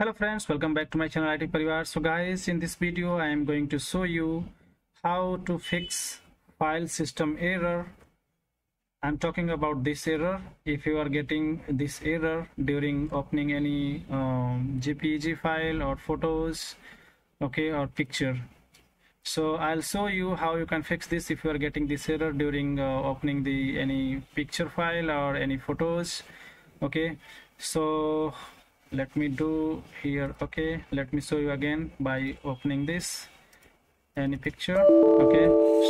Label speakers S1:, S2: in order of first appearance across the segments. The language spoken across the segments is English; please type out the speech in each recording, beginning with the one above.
S1: hello friends welcome back to my channel IT Parivar. So guys in this video I am going to show you how to fix file system error. I'm talking about this error. If you are getting this error during opening any um, JPEG file or photos okay or picture. So I'll show you how you can fix this if you are getting this error during uh, opening the any picture file or any photos okay. So let me do here. Okay let me show you again by opening this. Any picture? Okay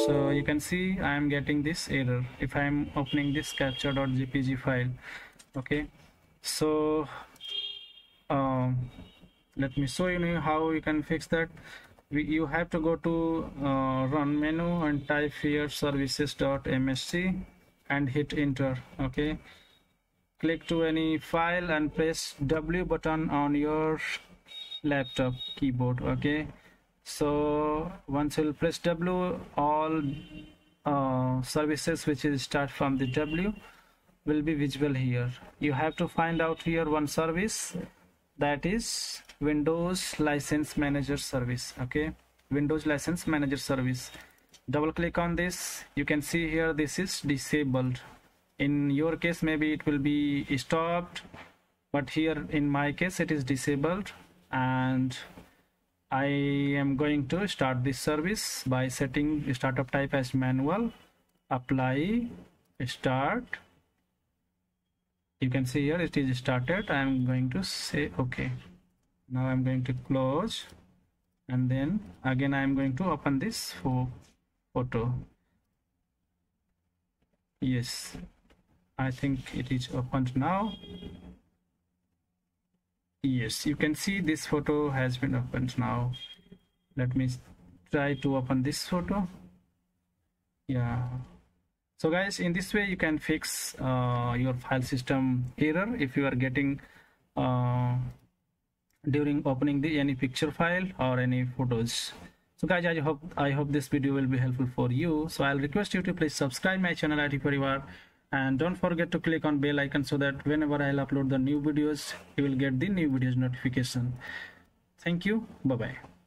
S1: so you can see i am getting this error. If i am opening this capture.jpg file okay so um, let me show you how you can fix that. We, you have to go to uh, run menu and type here services.msc and hit enter okay click to any file and press W button on your laptop keyboard okay? So once you'll press W all uh, services which is start from the W will be visible here. You have to find out here one service that is Windows License Manager service okay? Windows License Manager service. Double click on this. You can see here this is disabled in your case maybe it will be stopped but here in my case it is disabled and I am going to start this service by setting startup type as manual apply start. You can see here it is started. I am going to say okay now I'm going to close and then again I am going to open this for photo yes I think it is opened now. Yes you can see this photo has been opened now. Let me try to open this photo. Yeah. So guys in this way you can fix uh, your file system error if you are getting uh, during opening the any picture file or any photos. So guys i hope i hope this video will be helpful for you. So i'll request you to please subscribe my channel IT Parivar and don't forget to click on bell icon so that whenever I'll upload the new videos you will get the new videos notification. Thank you. Bye bye